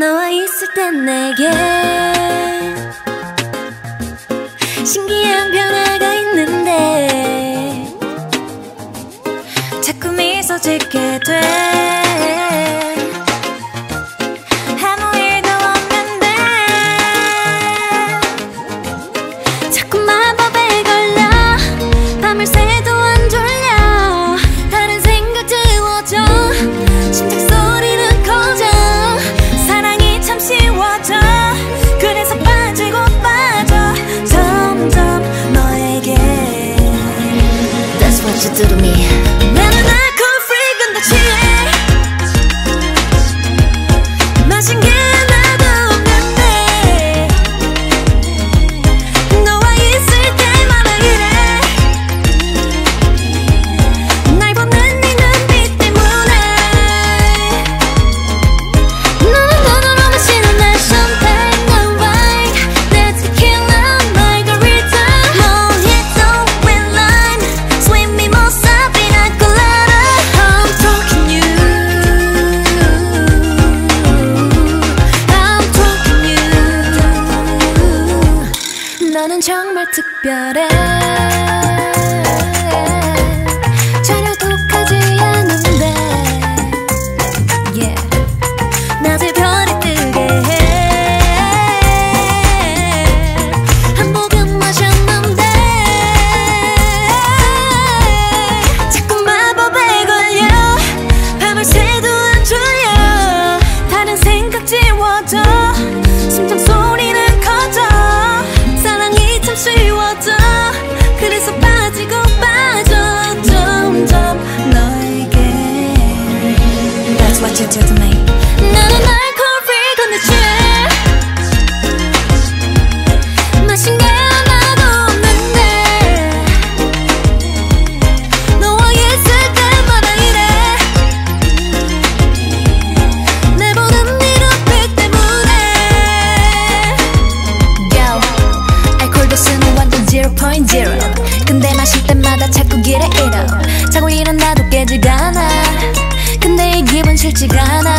너와 있을 땐 내게 신기한 변화가 있는데 자꾸 미소 짓게 돼 ちずならな 너는 정말 특별해. 전혀 독하지 않은데. Yeah. 낮에 별이 뜨게 해한 모금 마셨는데. 자꾸 마법에 걸려. 밤을 새도 안 졸려. 다른 생각 지워져 근데 마실 때마다 자꾸 길에 잃어 자고 일어나도 깨지가 않아. 근데 이 기분 싫지가 않아